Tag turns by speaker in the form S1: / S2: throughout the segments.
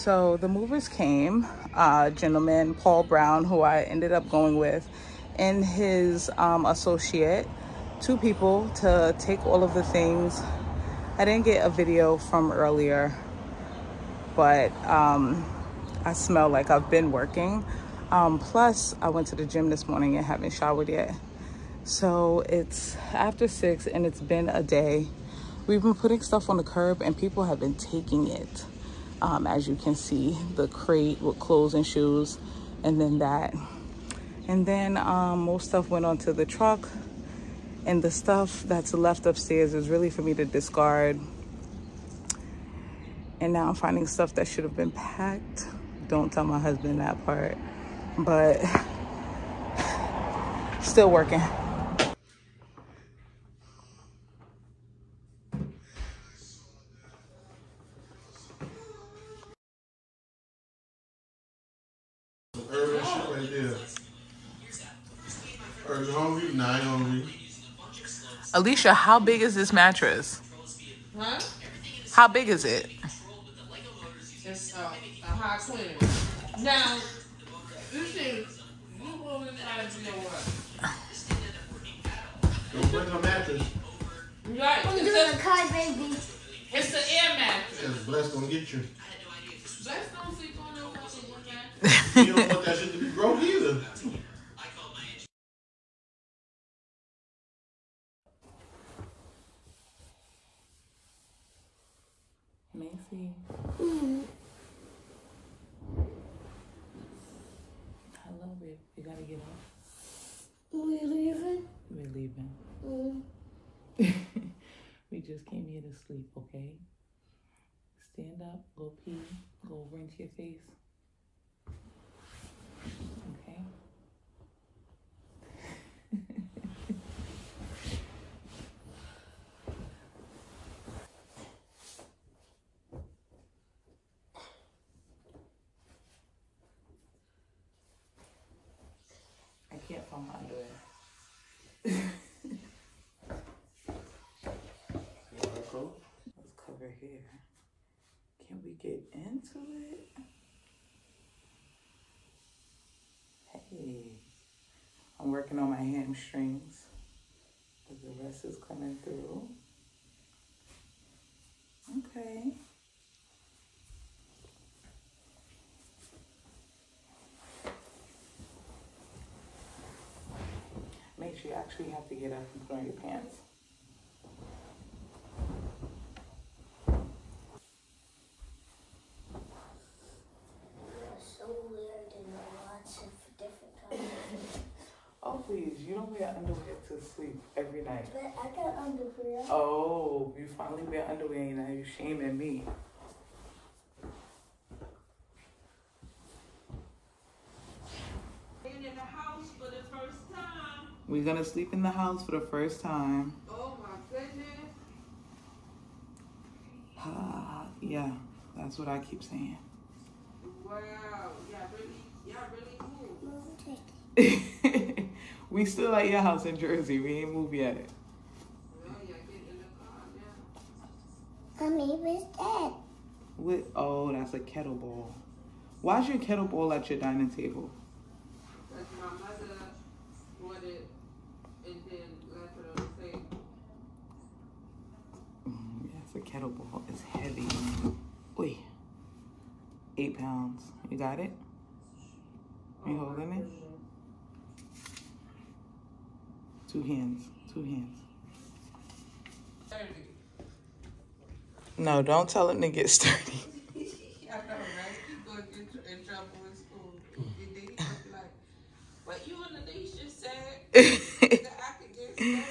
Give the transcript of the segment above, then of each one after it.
S1: So the movers came, uh, gentleman Paul Brown, who I ended up going with, and his um, associate, two people to take all of the things. I didn't get a video from earlier, but um, I smell like I've been working. Um, plus, I went to the gym this morning and haven't showered yet. So it's after six and it's been a day. We've been putting stuff on the curb and people have been taking it. Um, as you can see, the crate with clothes and shoes, and then that. And then um, most stuff went onto the truck. And the stuff that's left upstairs is really for me to discard. And now I'm finding stuff that should have been packed. Don't tell my husband that part. But still working.
S2: Herb shit right there. Are you hungry? Nah, I ain't hungry.
S1: Alicia, how big is this mattress?
S3: Huh?
S1: How big is it?
S3: It's uh, a high queen. Now, you see, you go inside of your what?
S2: Don't bring a mattress.
S3: Right.
S4: I'm
S3: It's,
S4: doing a
S3: a,
S4: car, baby.
S3: it's the air mattress.
S2: That's blessed gonna get you.
S3: Let's don't sleep on no fucking one mattress.
S2: You don't want that shit to be broke either.
S1: Macy. Hello, babe. You gotta get up.
S4: We leaving?
S1: We're leaving.
S4: Mm.
S1: we just came here to sleep, okay? Stand up, go pee, go rinse your face. Okay? I can't find my Let's cover here. Can we get into it? Hey, I'm working on my hamstrings, but the rest is coming through. Okay. Make sure you actually have to get up and put on your pants.
S4: So weird and lots of different oh, colors.
S1: Oh, please, you don't wear underwear to sleep every night.
S4: But I got underwear.
S1: Oh, you finally wear underwear and now you're shaming me.
S3: Being in the house for the first time.
S1: We're gonna sleep in the house for the first time.
S3: Oh my goodness.
S1: Ah, yeah, that's what I keep saying.
S3: Wow. Y'all really, y'all really moved.
S1: we still at your house in Jersey. We ain't moved yet.
S3: Well, y'all get in the car now.
S4: Mommy, where's Dad?
S1: What? Oh, that's a kettlebell. Why's your kettlebell at your dining table?
S3: That's my mother wanted and then left it on the table.
S1: Mm, yeah, it's a kettlebell. is heavy. Oi. Eight pounds. You got it? You holding it? Two hands. Two hands. No, don't tell him to get sturdy.
S3: I know, right? People get in in trouble in school. And then he was like, "What you and Alicia said that I could get started."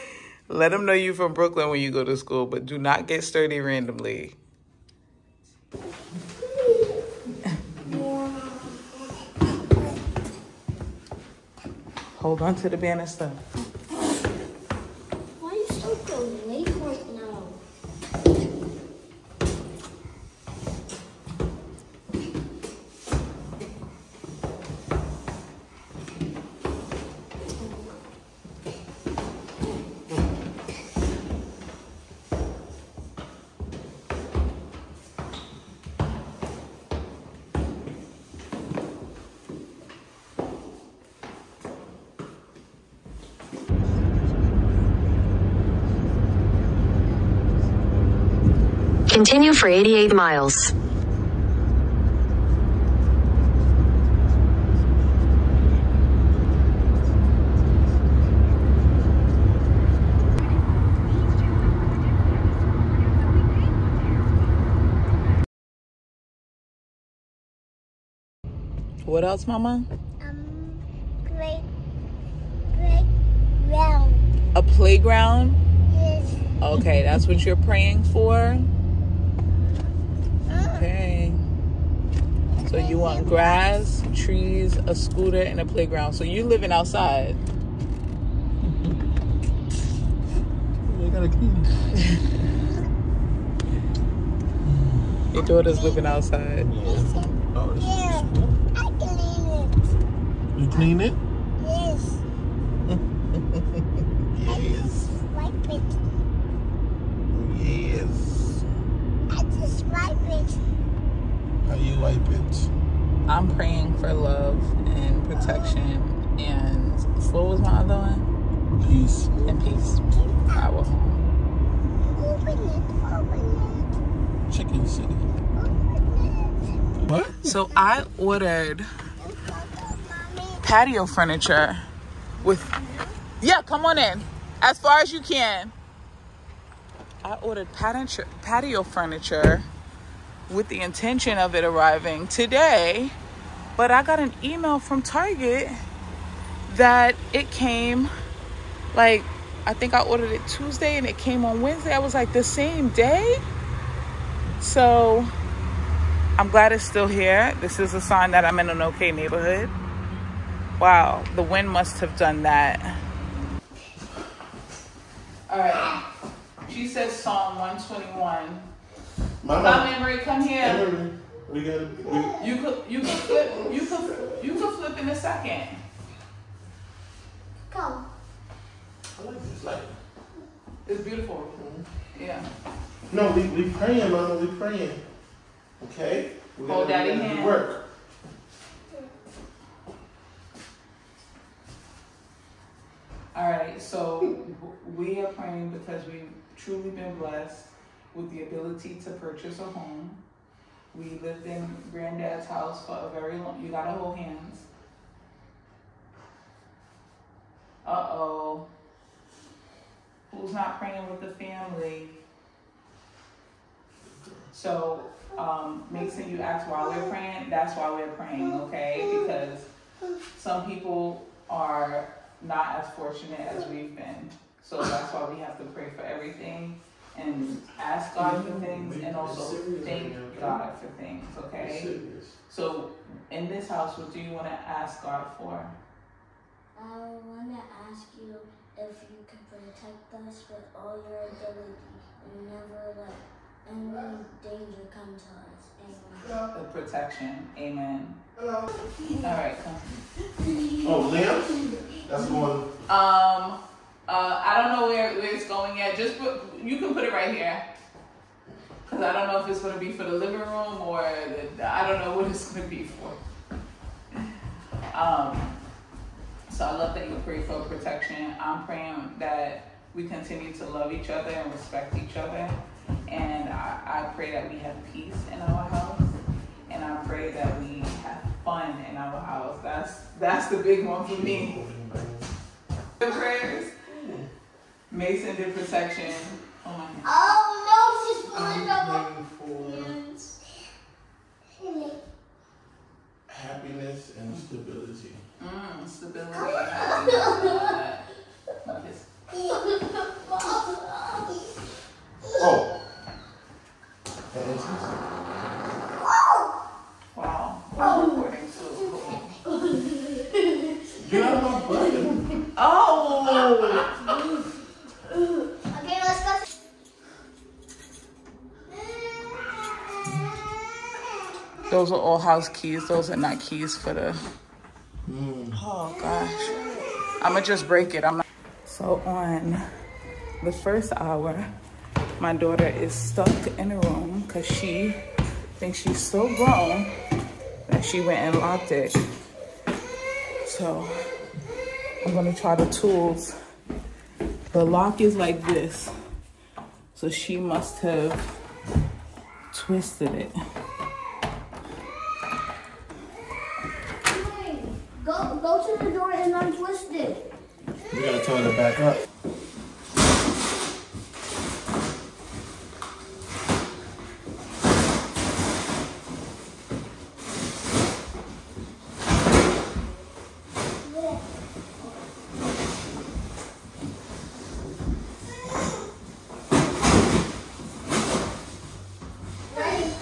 S1: Let them know you're from Brooklyn when you go to school, but do not get sturdy randomly. Hold on to the banister
S4: are you so delayed right now?
S5: Continue for 88 miles.
S1: What else, Mama?
S4: Um, play, playground.
S1: A playground.
S4: Yes.
S1: Okay, that's what you're praying for. Okay. So you want grass, trees, a scooter, and a playground. So you living outside.
S2: You gotta clean
S1: Your daughter's living outside.
S2: Oh,
S4: Yeah. I clean it.
S2: You clean it?
S4: Yes.
S2: Yes.
S4: Wipe it.
S2: Yes.
S4: I just wipe it.
S2: How you wipe it?
S1: I'm praying for love and protection and what was my other one?
S2: Peace.
S1: And peace. Our home.
S4: Open it. Open
S2: Chicken City.
S4: it. Open it.
S2: What?
S1: So I ordered patio furniture with yeah come on in as far as you can i ordered patio, patio furniture with the intention of it arriving today but i got an email from target that it came like i think i ordered it tuesday and it came on wednesday i was like the same day so i'm glad it's still here this is a sign that i'm in an okay neighborhood Wow, the wind must have done that. All right. She says Psalm 121. Come,
S2: Mama.
S1: Emery, come here.
S2: Emery, We gotta. We,
S1: You could, you could flip, you could, you could flip in a second.
S4: Come.
S2: I like this. Like.
S1: It's beautiful. Yeah.
S2: No, we we praying, Mama. We praying. Okay. We
S1: Hold
S2: gotta-
S1: daddy
S2: gotta
S1: hand.
S2: Work.
S1: All right. So we are praying because we've truly been blessed with the ability to purchase a home. We lived in granddad's house for a very long. You gotta hold hands. Uh oh. Who's not praying with the family? So, um, Mason, you asked why we're praying. That's why we're praying, okay? Because some people are not as fortunate as we've been. So that's why we have to pray for everything and ask God for things and also thank God for things, okay? So in this house, what do you want to ask God for?
S4: I want to ask you if you can protect us with all your ability and never let any danger come to us. Amen.
S1: The protection. Amen. Hello. All right, come.
S2: Oh, Liam. That's going.
S1: Um, uh, I don't know where, where it's going yet. Just put, you can put it right here. Cause I don't know if it's gonna be for the living room or the, I don't know what it's gonna be for. Um, so I love that you pray for protection. I'm praying that we continue to love each other and respect each other. And I, I pray that we have peace in our house. And I pray that we have fun in our house. That's that's the big one for me. The prayers. Mason did protection. Oh
S4: no, she's pulling up
S2: I'm praying for
S4: hands.
S2: happiness and stability.
S1: Mm, stability. I think I love that. What is-
S2: Oh. And intimacy.
S1: Wow. We're recording too.
S2: Get out of my butt.
S1: Oh.
S4: Okay, let's go.
S1: All house keys. Those are not keys for the. Mm. Oh gosh. I'ma just break it. I'm not. So on the first hour, my daughter is stuck in a room because she thinks she's so grown that she went and locked it. So I'm gonna try the tools. The lock is like this. So she must have twisted it.
S4: Go, go to the door and untwist it.
S2: You gotta turn it back up.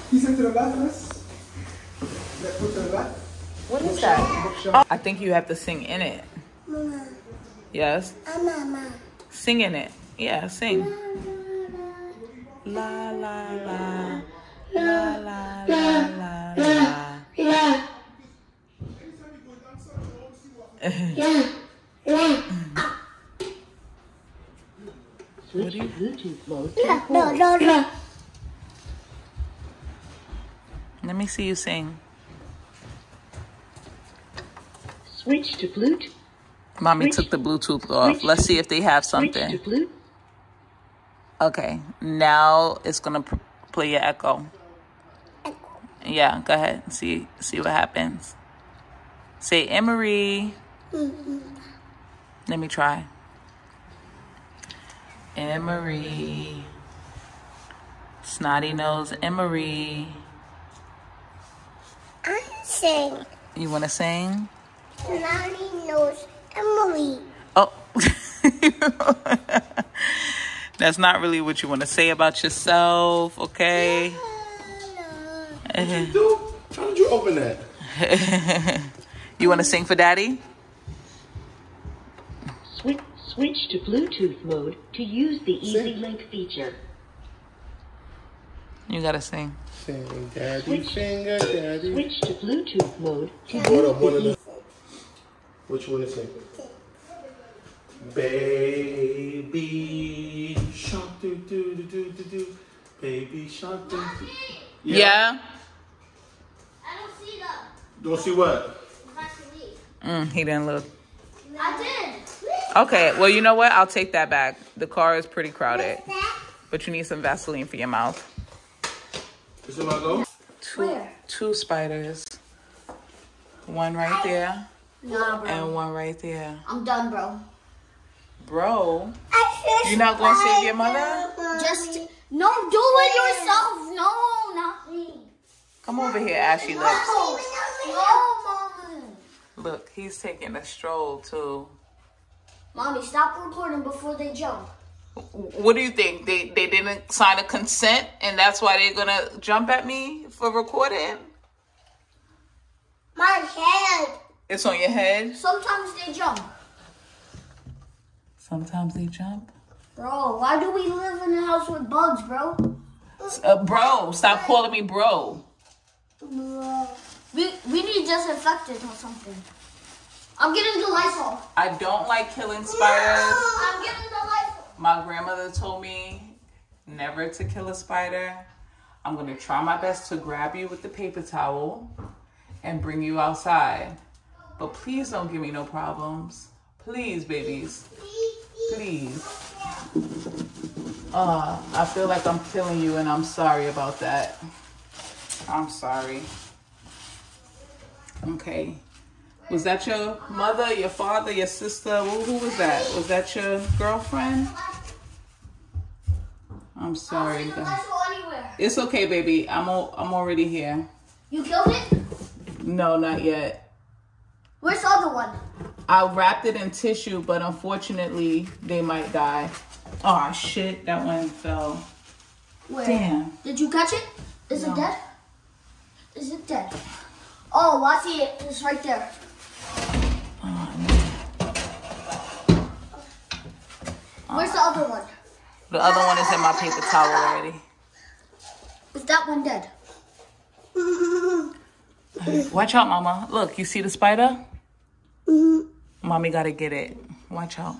S6: He said to the left, miss. Let's go to the left.
S1: What is that? I think you have to sing in it.
S4: Mama,
S1: Yes.
S4: ah, mama.
S1: Sing in it. Yeah, sing. La la la. La la la la la.
S5: Switch to Bluetooth mode.
S4: No, no, no.
S1: Let me see you sing.
S5: Switch to Bluetooth.
S1: Mommy took the Bluetooth off. Let's see if they have
S5: Switch to
S1: something. Okay, now it's gonna p- play your echo. echo. Yeah, go ahead. and See, see what happens. Say Emery. Mm-hmm. Let me try. Emery. Snotty nose Emery.
S4: I sing.
S1: You wanna sing?
S4: Naughty nose Emily.
S1: Oh. That's not really what you want to say about yourself, okay?
S2: Dude, how did you open that?
S1: You want to sing for daddy?
S5: Switch, switch to Bluetooth mode to use the Easy
S6: Sing.
S5: Link feature.
S1: You got to sing.
S2: Sing, daddy, finger, daddy.
S5: Switch to Bluetooth mode to use
S2: up, one of
S5: the
S2: them? Which one is it? Baby shark do do do do do do. Baby shark do do.
S1: Yeah?
S4: I don't see them.
S2: Don't see what? Vaseline.
S1: Mm, he didn't look.
S4: I did.
S1: Okay, well, you know what? I'll take that back. The car is pretty crowded, but you need some Vaseline for your mouth.
S2: Is it my go?
S1: Two,
S4: Where?
S1: two spiders. One right there
S4: Nah, bro.
S1: and one right there.
S4: I'm done, bro.
S1: Bro, You're not going to save your mother?
S4: Just no, do it yourself. No, not me.
S1: Come over here, Ashy Lips.
S4: No, no, mommy.
S1: Look, he's taking a stroll too.
S4: Mommy, stop recording before they jump.
S1: What do you think? They they didn't sign a consent, and that's why they're gonna jump at me for recording.
S4: My head.
S1: It's on your head.
S4: Sometimes they jump.
S1: Sometimes they jump.
S4: Bro, why do we live in a house with bugs, bro?
S1: Uh, bro, stop calling me bro.
S4: We we need disinfectant or something. I'm getting the Lysol.
S1: I don't like killing spiders.
S4: No, I'm getting the Lysol.
S1: My grandmother told me never to kill a spider. I'm gonna try my best to grab you with the paper towel and bring you outside. But please don't give me no problems. Please, babies. Please. Uh, I feel like I'm killing you and I'm sorry about that. I'm sorry. Okay. Was that your mother, your father, your sister? Who, who was that? Was that your girlfriend? I'm sorry. Guys. It's okay, baby. I'm al- I'm already here.
S4: You killed it?
S1: No, not yet.
S4: Where's the other one?
S1: I wrapped it in tissue, but unfortunately, they might die. Oh shit! That one fell.
S4: Where?
S1: Damn.
S4: Did you catch it? Is
S1: No.
S4: it dead? Is it dead? Oh, I see it. It's right there. Where's the other one?
S1: The other one is in my paper towel already.
S4: Is that one dead?
S1: Watch out, mama. Look, you see the spider? Mommy gotta get it. Watch out.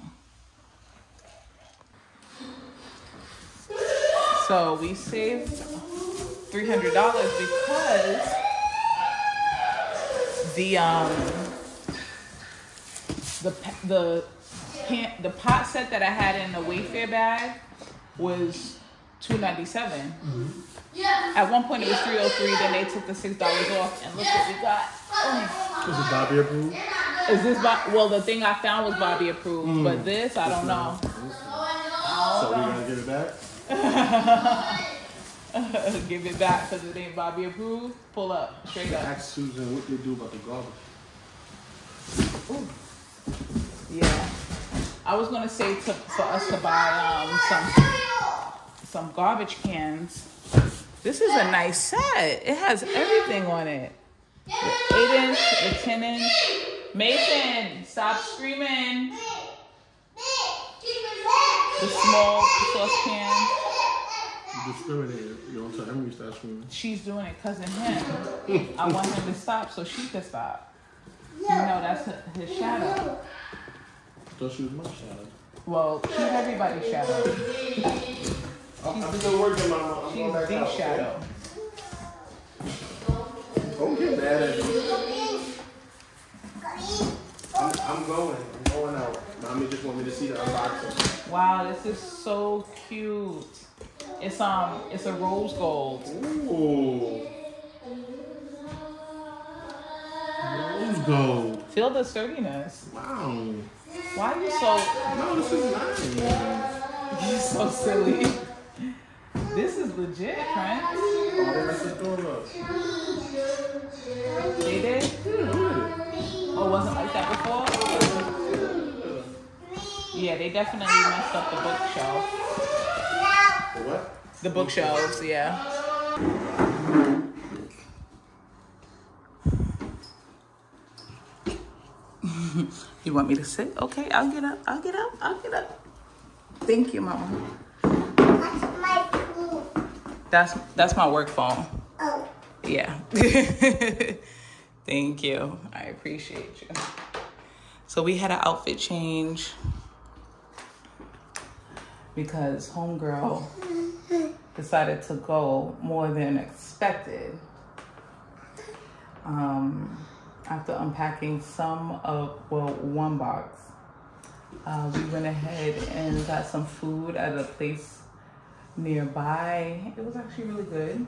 S1: So we saved three hundred dollars because the um the pa- the pan, the pot set that I had in the Wayfair bag was two ninety seven. At one point it was three oh three. Then they took the six dollars off, and look what we got. Oh.
S2: Is it Bobby approved?
S1: Is this well? The thing I found was Bobby approved,
S2: Mm.
S1: but this I don't know.
S2: So we gotta give it back?
S1: Give it back because it ain't Bobby approved. Pull up, straight up.
S2: Ask Susan what they do about the garbage.
S1: Yeah. I was gonna say to for us to buy um some some garbage cans. This is a nice set. It has everything on it. The eight inch, the ten inch. Mason, stop screaming. The small saucepan.
S2: You discriminated. You don't tell him you start screaming.
S1: She's doing it cause of him. I want him to stop so she can stop. You know that's his shadow.
S2: Thought she was my shadow.
S1: Well, she's everybody's shadow.
S2: I'm, I'm still working, Mama. I'm
S1: She's
S2: going back
S1: the
S2: out. okay?
S1: shadow.
S2: Don't get mad at me. I'm, going. I'm going out. Mommy just want me to see the unboxing.
S1: Wow, this is so cute. It's um, it's a rose gold.
S2: Ooh. Rose gold.
S1: Feel the sturdiness.
S2: Wow.
S1: Why are you so?
S2: No, this is nice.
S1: You're so silly. This is legit, Trent.
S2: They
S1: did?
S2: At.
S1: Oh, wasn't like that before? Yeah, they definitely messed up the bookshelf.
S2: The what?
S1: The bookshelves, yeah. you want me to sit? Okay, I'll get up. I'll get up. I'll get up. Thank you, Mama. That's that's my work phone.
S4: Oh.
S1: Yeah. Thank you. I appreciate you. So we had an outfit change because homegirl decided to go more than expected. Um, after unpacking some of well one box, uh, we went ahead and got some food at a place nearby. It was actually really good.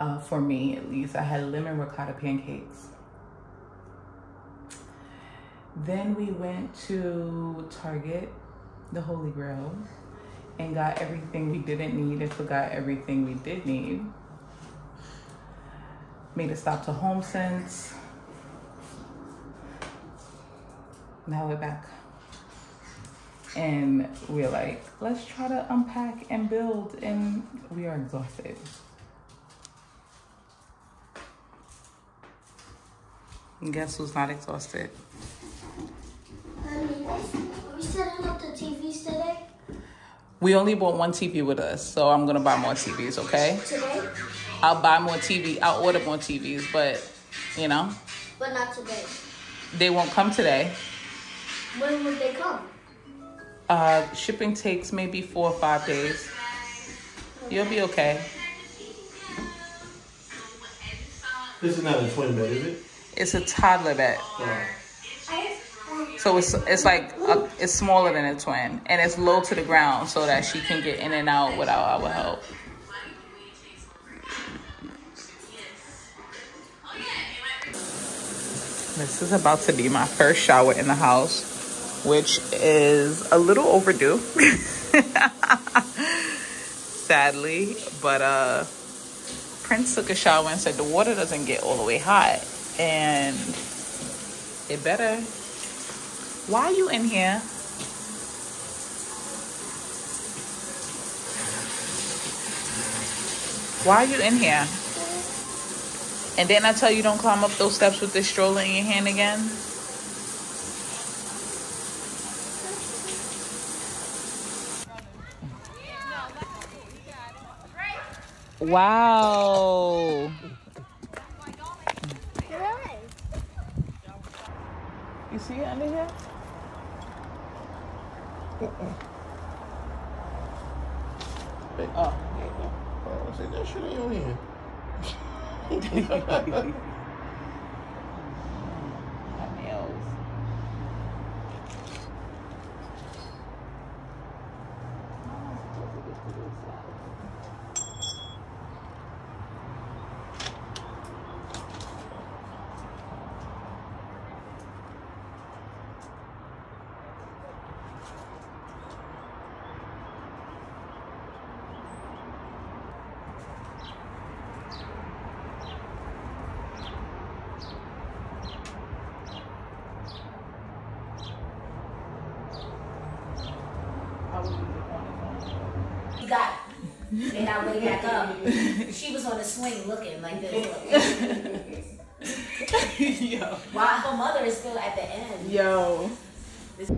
S1: Uh, for me, at least, I had lemon ricotta pancakes. Then we went to Target, the Holy Grail, and got everything we didn't need and forgot everything we did need. Made a stop to Home Sense. Now we're back. And we're like, let's try to unpack and build, and we are exhausted. And guess who's not exhausted?
S4: We setting up the TVs today?
S1: We only bought one TV with us, so I'm gonna buy more TVs, okay?
S4: Today?
S1: I'll buy more TV, I'll order more TVs, but you know,
S4: But not today.
S1: they won't come today.
S4: When would they come?
S1: Uh, shipping takes maybe four or five days. You'll be okay.
S2: This is not a twin bed, is it?
S1: It's a toddler bed,
S2: Oh.
S1: so it's it's like a, it's smaller than a twin, and it's low to the ground so that she can get in and out without our help. This is about to be my first shower in the house, which is a little overdue. Sadly, but uh Prince took a shower and said the water doesn't get all the way hot and it better. Why are you in here? Why are you in here? And didn't I tell you don't climb up those steps with the stroller in your hand again? Wow. You see it under here? Oh.
S2: Oh, I said that shit ain't on here.
S1: He
S7: got. And I went back up. She was on the swing looking like this.
S1: Yo.
S7: While her mother is still at the end.
S1: Yo.
S4: This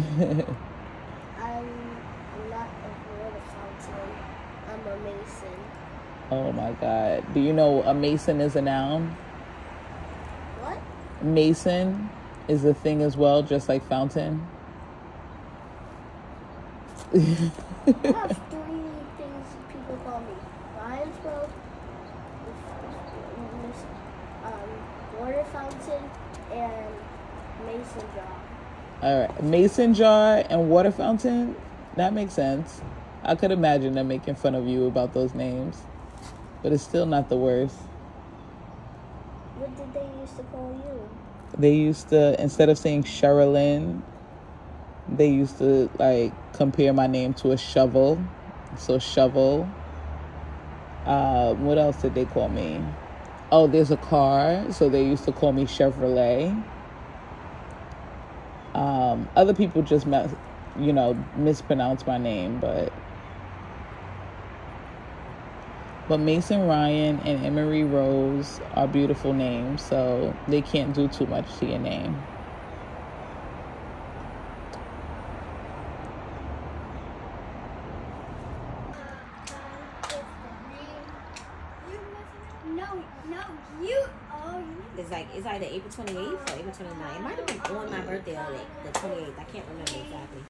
S4: I'm not a water fountain. I'm a mason.
S1: Oh my god. Do you know a mason is a noun?
S4: What?
S1: Mason is a thing as well, just like fountain.
S4: I have three things people call me. Lions Road, um, water fountain, and mason jar.
S1: All right, mason jar and water fountain. That makes sense. I could imagine them making fun of you about those names, but it's still not the worst.
S4: What did they used to call you?
S1: They used to instead of saying Sherilyn, they used to like compare my name to a shovel. So shovel. Uh, what else did they call me? Oh, there's a car, so they used to call me Chevrolet. Um, other people just, mes- you know, mispronounce my name, but but Mason Ryan and Emery Rose are beautiful names, so they can't do too much to your name.
S4: No, no, you. Oh,
S7: It's like April 28th or April 29th. It might have been on my birthday or like the 28th. I can't remember exactly.